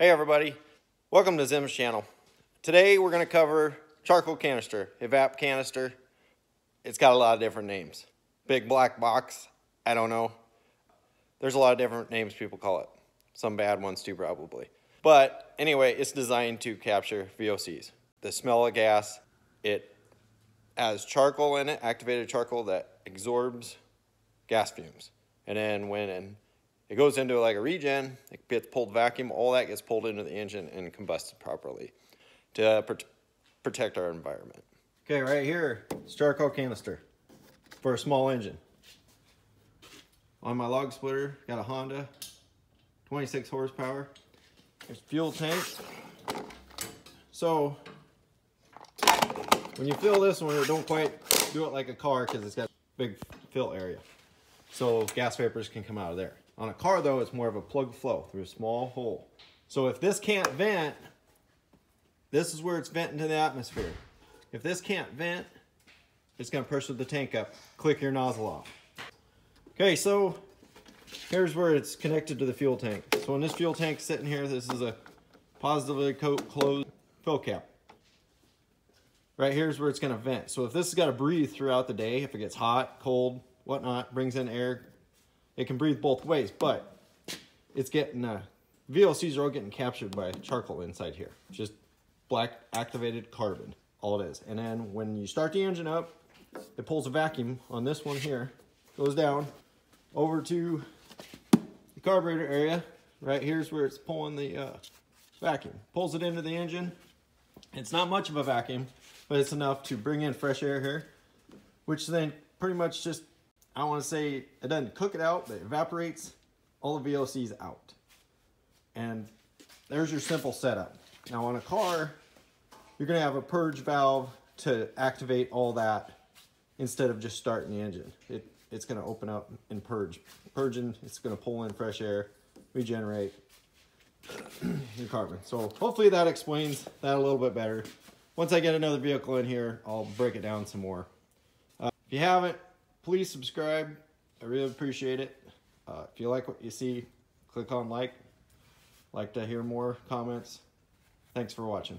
Hey everybody, welcome to Zim's channel. Today we're going to cover charcoal canister, evap canister. It's got a lot of different names. Big black box, I don't know. There's a lot of different names people call it. Some bad ones too probably. But anyway, it's designed to capture VOCs. The smell of gas, it has charcoal in it, activated charcoal that absorbs gas fumes. And then when it goes into like a regen, it gets pulled vacuum, all that gets pulled into the engine and combusted properly to pr protect our environment. Okay, right here, charcoal canister for a small engine. On my log splitter, got a Honda, 26 horsepower. There's fuel tank. So, when you fill this one, don't quite do it like a car because it's got a big fill area. So gas vapors can come out of there. On a car though, it's more of a plug flow through a small hole. So if this can't vent, this is where it's venting to the atmosphere. If this can't vent, it's gonna pressure the tank up, click your nozzle off. Okay, so here's where it's connected to the fuel tank. So when this fuel tank's sitting here, this is a positively closed fill cap. Right here's where it's gonna vent. So if this has gotta breathe throughout the day, if it gets hot, cold, whatnot, brings in air, it can breathe both ways, but it's getting, uh, VOCs are all getting captured by charcoal inside here. Just black activated carbon, all it is. And then when you start the engine up, it pulls a vacuum on this one here, goes down over to the carburetor area. Right here's where it's pulling the uh, vacuum. Pulls it into the engine. It's not much of a vacuum, but it's enough to bring in fresh air here, which then pretty much just I want to say it doesn't cook it out, but it evaporates all the VOCs out. And there's your simple setup. Now on a car, you're going to have a purge valve to activate all that instead of just starting the engine. It, it's going to open up and purge. Purging, it's going to pull in fresh air, regenerate your carbon. So hopefully that explains that a little bit better. Once I get another vehicle in here, I'll break it down some more. Uh, if you haven't, please subscribe. I really appreciate it. Uh, if you like what you see, click on like. Like to hear more comments. Thanks for watching.